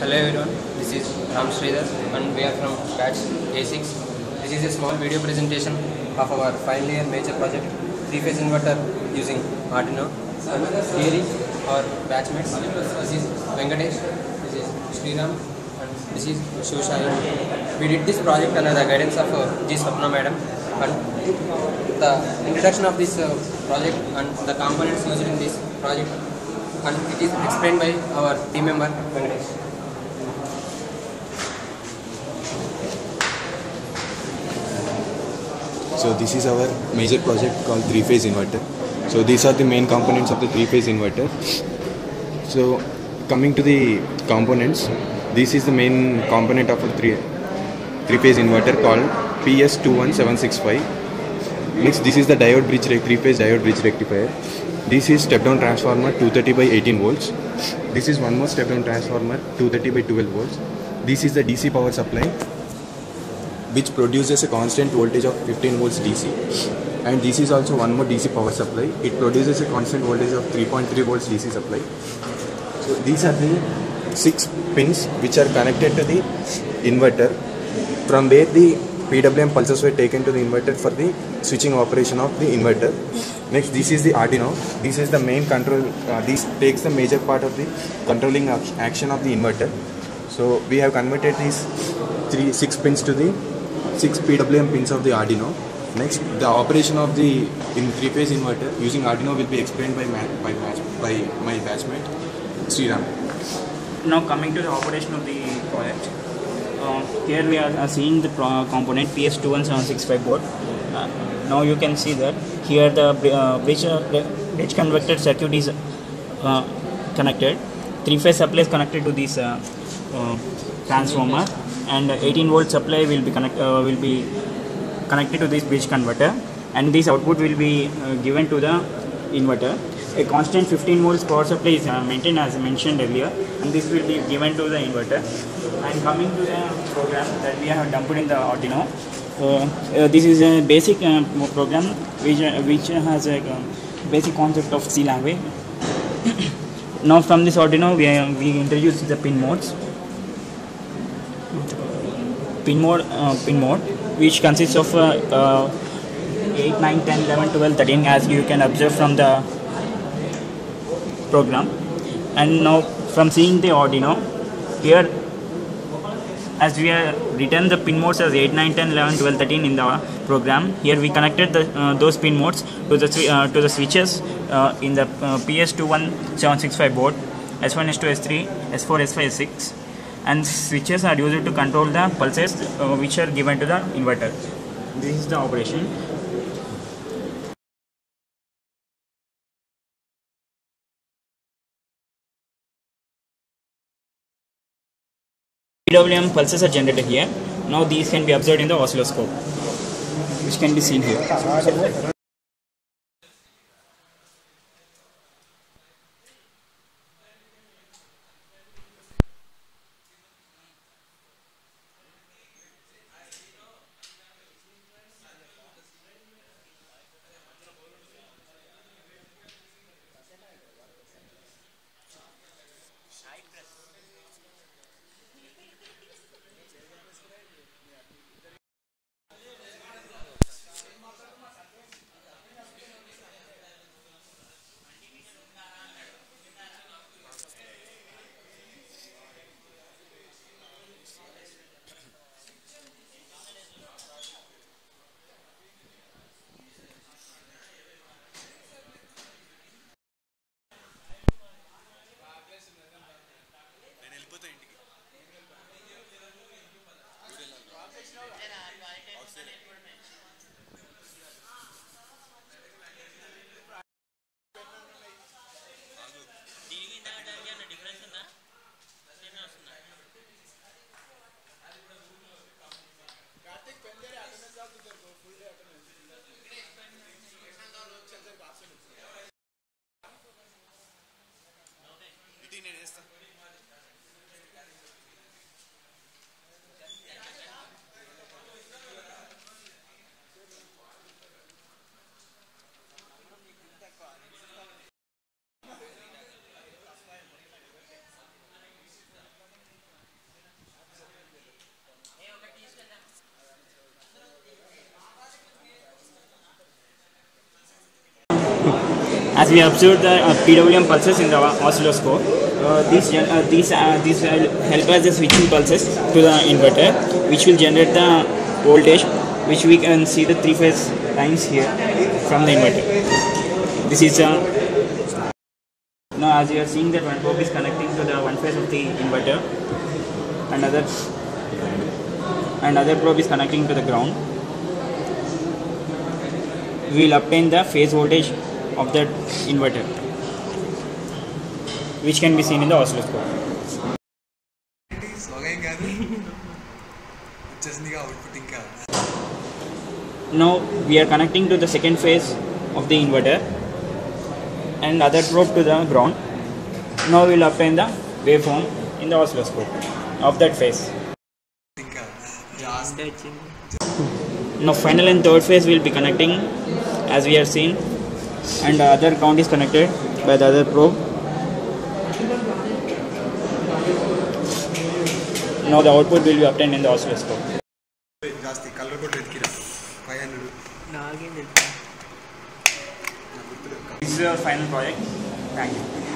Hello everyone, this is Ram Sridhar and we are from batch A6. This is a small video presentation of our final year major project, three-phase inverter using Arduino. And here is our batchmates. This is Venkatesh, this is Sriram and this is Shivashai. We did this project under the guidance of uh, G. Madam and the introduction of this uh, project and the components used in this project and it is explained by our team member Venkatesh. So this is our major project called three-phase inverter. So these are the main components of the three-phase inverter. So coming to the components, this is the main component of a three three-phase inverter called PS21765. Next, this is the diode bridge three-phase diode bridge rectifier. This is step-down transformer 230 by 18 volts. This is one more step-down transformer 230 by 12 volts. This is the DC power supply which produces a constant voltage of 15 volts DC. And this is also one more DC power supply. It produces a constant voltage of 3.3 volts DC supply. So these are the six pins which are connected to the inverter from where the PWM pulses were taken to the inverter for the switching operation of the inverter. Next, this is the Arduino. This is the main control. Uh, this takes the major part of the controlling action of the inverter. So we have converted these three six pins to the six PWM pins of the Arduino. Next, the operation of the in three-phase inverter using Arduino will be explained by ma- by, batch, by my batchmate Sriram. Now coming to the operation of the project. Uh, here we are seeing the component PS21765 board. Uh, now you can see that here the uh, bridge, uh, bridge converter circuit is uh, connected. Three phase supply is connected to this uh, transformer and 18 volt supply will be connect, uh, will be connected to this bridge converter and this output will be uh, given to the inverter. A constant 15 volts power supply is uh, maintained as mentioned earlier and this will be given to the inverter. And coming to the program that we have dumped in the Arduino, uh, this is a basic uh, program which, uh, which has a basic concept of C language. now from this Arduino we, we introduce the pin modes pin mode uh, pin mode which consists of uh, uh, 8 9 10 11 12 13 as you can observe from the program. And now from seeing the Arduino here as we have written the pin modes as 8 9 10 11 12 13 in the program here we connected the, uh, those pin modes to the uh, to the switches uh, in the uh, PS21765 board S1 S2 S3 S4 S5 S6 and switches are used to control the pulses uh, which are given to the inverter. This is the operation. PWM pulses are generated here. Now these can be observed in the oscilloscope which can be seen here as we observed the uh, PWM pulses in the oscilloscope, uh, these uh, these uh, these will help us the switching pulses to the inverter, which will generate the voltage, which we can see the three phase lines here from the inverter. This is a now as you are seeing that one probe is connecting to the one phase of the inverter, another another probe is connecting to the ground. We will obtain the phase voltage of that inverter which can be seen in the oscilloscope. now we are connecting to the second phase of the inverter and other probe to the ground. Now we will obtain the waveform in the oscilloscope of that phase. Now final and third phase we will be connecting as we have seen and the other ground is connected by the other probe. Now the output will be obtained in the oscilloscope. ಜಾಸ್ತಿ colour ಕೊಟ್ಟು ಎತ್ಕಿರ five hundred This is our final project. Thank you.